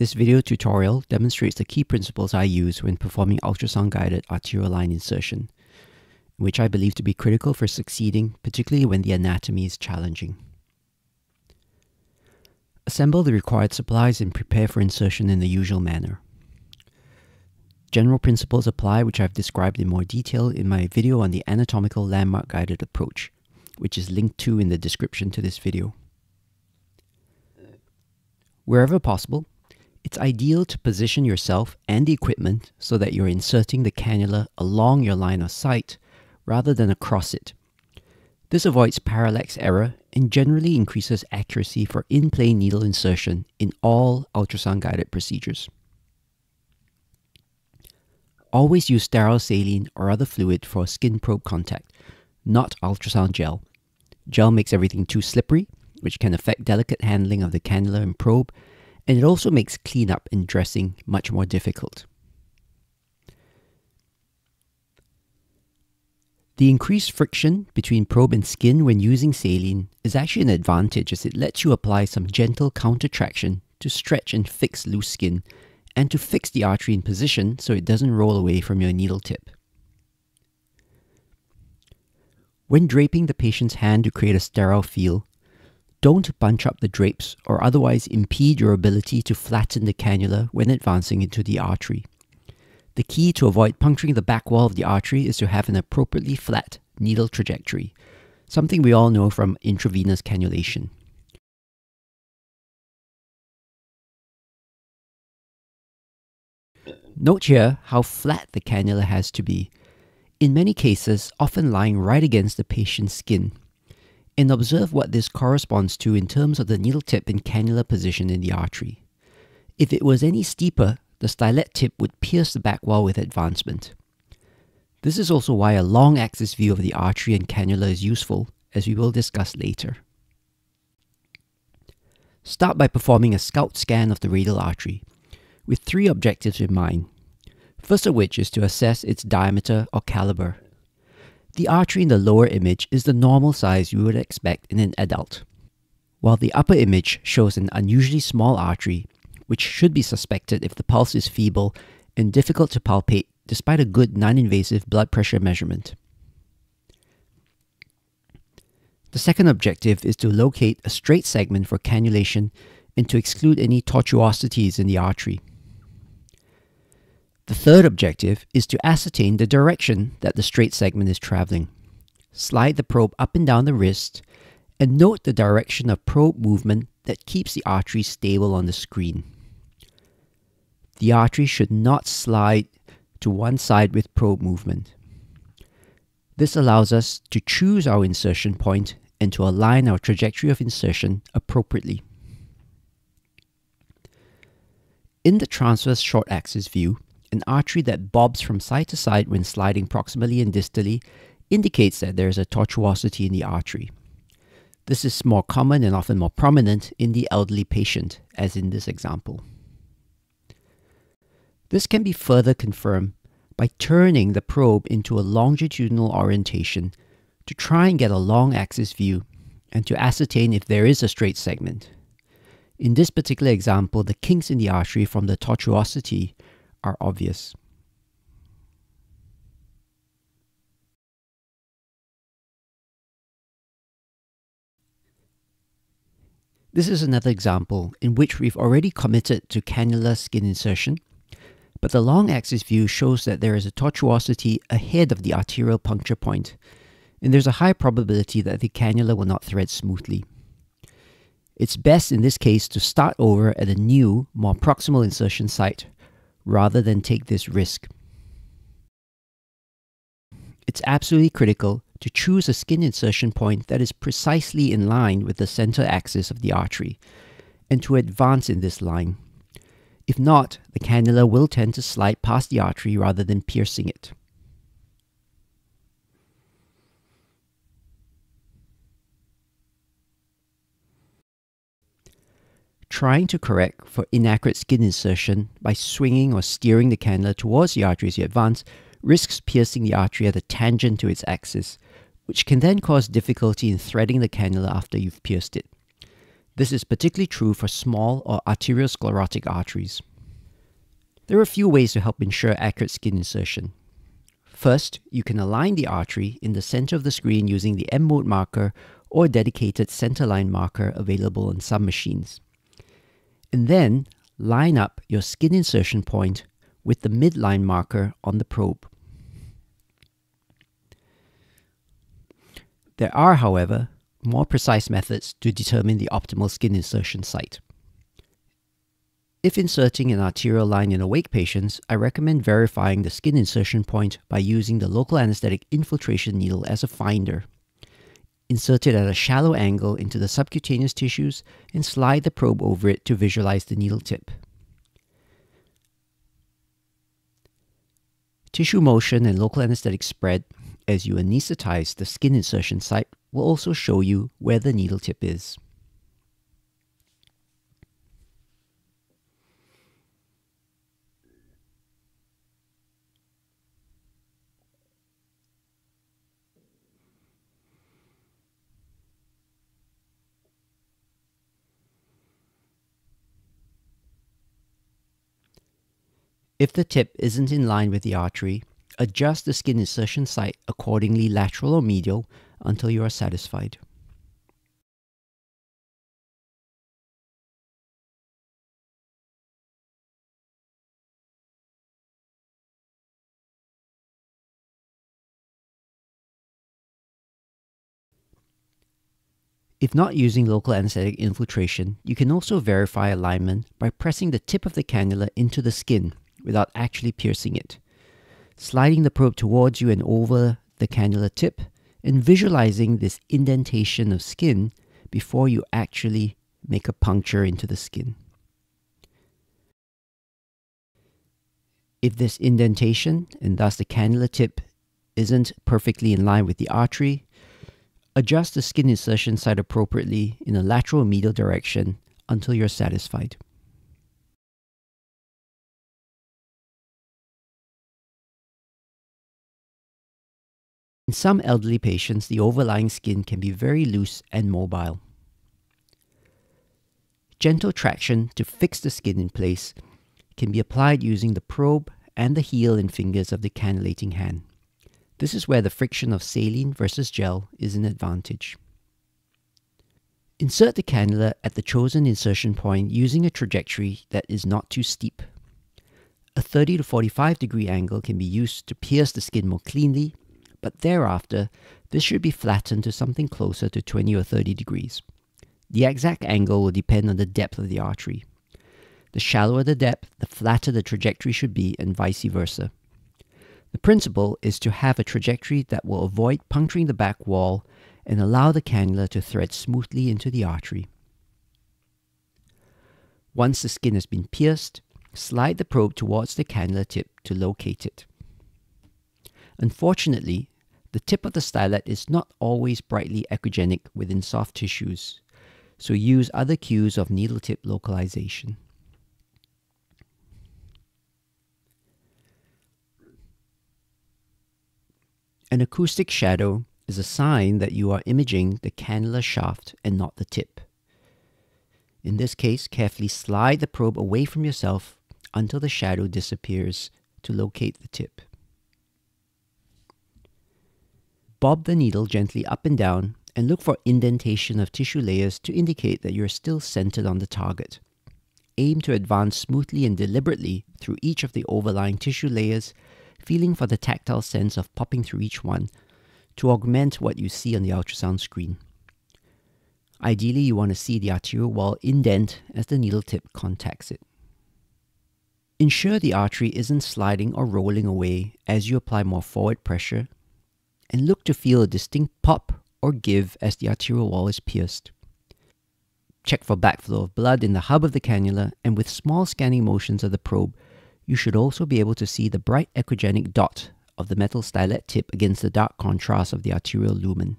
This video tutorial demonstrates the key principles I use when performing ultrasound-guided arterial line insertion, which I believe to be critical for succeeding, particularly when the anatomy is challenging. Assemble the required supplies and prepare for insertion in the usual manner. General principles apply which I've described in more detail in my video on the anatomical landmark guided approach, which is linked to in the description to this video. Wherever possible, it's ideal to position yourself and the equipment so that you're inserting the cannula along your line of sight rather than across it. This avoids parallax error and generally increases accuracy for in-plane needle insertion in all ultrasound-guided procedures. Always use sterile saline or other fluid for skin probe contact, not ultrasound gel. Gel makes everything too slippery, which can affect delicate handling of the cannula and probe, and it also makes cleanup and dressing much more difficult. The increased friction between probe and skin when using saline is actually an advantage as it lets you apply some gentle counter traction to stretch and fix loose skin and to fix the artery in position so it doesn't roll away from your needle tip. When draping the patient's hand to create a sterile field, don't bunch up the drapes or otherwise impede your ability to flatten the cannula when advancing into the artery. The key to avoid puncturing the back wall of the artery is to have an appropriately flat needle trajectory, something we all know from intravenous cannulation. Note here how flat the cannula has to be, in many cases often lying right against the patient's skin, and observe what this corresponds to in terms of the needle tip and cannula position in the artery. If it was any steeper, the stylet tip would pierce the back wall with advancement. This is also why a long axis view of the artery and cannula is useful, as we will discuss later. Start by performing a scout scan of the radial artery, with three objectives in mind. First of which is to assess its diameter or caliber. The artery in the lower image is the normal size you would expect in an adult, while the upper image shows an unusually small artery which should be suspected if the pulse is feeble and difficult to palpate despite a good non-invasive blood pressure measurement. The second objective is to locate a straight segment for cannulation and to exclude any tortuosities in the artery. The third objective is to ascertain the direction that the straight segment is traveling. Slide the probe up and down the wrist and note the direction of probe movement that keeps the artery stable on the screen the artery should not slide to one side with probe movement. This allows us to choose our insertion point and to align our trajectory of insertion appropriately. In the transverse short axis view, an artery that bobs from side to side when sliding proximally and distally indicates that there is a tortuosity in the artery. This is more common and often more prominent in the elderly patient, as in this example. This can be further confirmed by turning the probe into a longitudinal orientation to try and get a long axis view and to ascertain if there is a straight segment. In this particular example, the kinks in the artery from the tortuosity are obvious. This is another example in which we've already committed to cannula skin insertion but the long axis view shows that there is a tortuosity ahead of the arterial puncture point, and there's a high probability that the cannula will not thread smoothly. It's best in this case to start over at a new, more proximal insertion site, rather than take this risk. It's absolutely critical to choose a skin insertion point that is precisely in line with the center axis of the artery, and to advance in this line. If not, the cannula will tend to slide past the artery rather than piercing it. Trying to correct for inaccurate skin insertion by swinging or steering the cannula towards the artery as you advance risks piercing the artery at a tangent to its axis, which can then cause difficulty in threading the cannula after you've pierced it. This is particularly true for small or arteriosclerotic arteries. There are a few ways to help ensure accurate skin insertion. First, you can align the artery in the center of the screen using the M-mode marker or dedicated centerline marker available on some machines. And then line up your skin insertion point with the midline marker on the probe. There are, however, more precise methods to determine the optimal skin insertion site. If inserting an arterial line in awake patients, I recommend verifying the skin insertion point by using the local anesthetic infiltration needle as a finder. Insert it at a shallow angle into the subcutaneous tissues and slide the probe over it to visualize the needle tip. Tissue motion and local anesthetic spread as you anesthetize the skin insertion site will also show you where the needle tip is. If the tip isn't in line with the artery, adjust the skin insertion site accordingly lateral or medial until you are satisfied. If not using local anesthetic infiltration, you can also verify alignment by pressing the tip of the cannula into the skin without actually piercing it. Sliding the probe towards you and over the cannula tip and visualizing this indentation of skin before you actually make a puncture into the skin. If this indentation, and thus the cannula tip, isn't perfectly in line with the artery, adjust the skin insertion site appropriately in a lateral medial direction until you're satisfied. In some elderly patients, the overlying skin can be very loose and mobile. Gentle traction to fix the skin in place can be applied using the probe and the heel and fingers of the cannulating hand. This is where the friction of saline versus gel is an advantage. Insert the cannula at the chosen insertion point using a trajectory that is not too steep. A 30 to 45 degree angle can be used to pierce the skin more cleanly but thereafter, this should be flattened to something closer to 20 or 30 degrees. The exact angle will depend on the depth of the artery. The shallower the depth, the flatter the trajectory should be, and vice versa. The principle is to have a trajectory that will avoid puncturing the back wall and allow the cannula to thread smoothly into the artery. Once the skin has been pierced, slide the probe towards the cannula tip to locate it. Unfortunately, the tip of the stylet is not always brightly echogenic within soft tissues, so use other cues of needle tip localization. An acoustic shadow is a sign that you are imaging the cannula shaft and not the tip. In this case, carefully slide the probe away from yourself until the shadow disappears to locate the tip. Bob the needle gently up and down and look for indentation of tissue layers to indicate that you're still centered on the target. Aim to advance smoothly and deliberately through each of the overlying tissue layers, feeling for the tactile sense of popping through each one to augment what you see on the ultrasound screen. Ideally, you want to see the arterial wall indent as the needle tip contacts it. Ensure the artery isn't sliding or rolling away as you apply more forward pressure and look to feel a distinct pop or give as the arterial wall is pierced. Check for backflow of blood in the hub of the cannula, and with small scanning motions of the probe, you should also be able to see the bright echogenic dot of the metal stylet tip against the dark contrast of the arterial lumen.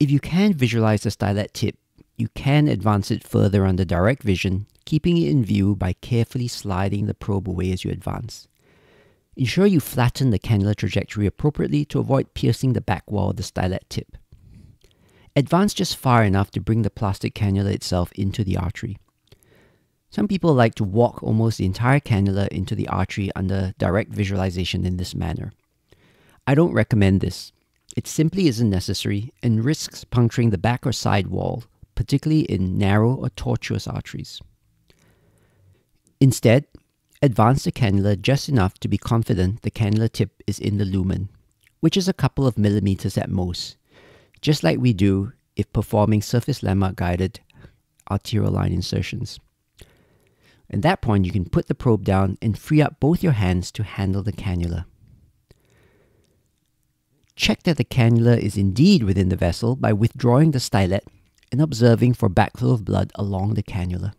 If you can visualize the stylet tip, you can advance it further under direct vision, keeping it in view by carefully sliding the probe away as you advance. Ensure you flatten the cannula trajectory appropriately to avoid piercing the back wall of the stylet tip. advance just far enough to bring the plastic cannula itself into the artery. Some people like to walk almost the entire cannula into the artery under direct visualization in this manner. I don't recommend this. It simply isn't necessary and risks puncturing the back or side wall, particularly in narrow or tortuous arteries. Instead, advance the cannula just enough to be confident the cannula tip is in the lumen, which is a couple of millimeters at most, just like we do if performing surface landmark guided arterial line insertions. At that point, you can put the probe down and free up both your hands to handle the cannula. Check that the cannula is indeed within the vessel by withdrawing the stylet and observing for backflow of blood along the cannula.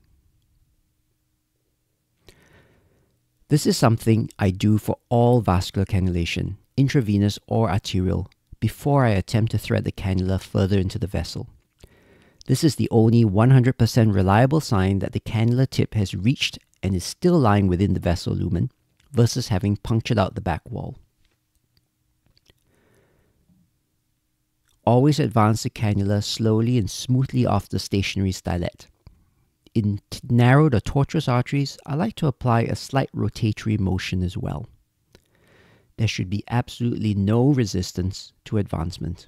This is something I do for all vascular cannulation, intravenous or arterial, before I attempt to thread the cannula further into the vessel. This is the only 100% reliable sign that the cannula tip has reached and is still lying within the vessel lumen versus having punctured out the back wall. Always advance the cannula slowly and smoothly off the stationary stylet. In narrowed or tortuous arteries, I like to apply a slight rotatory motion as well. There should be absolutely no resistance to advancement.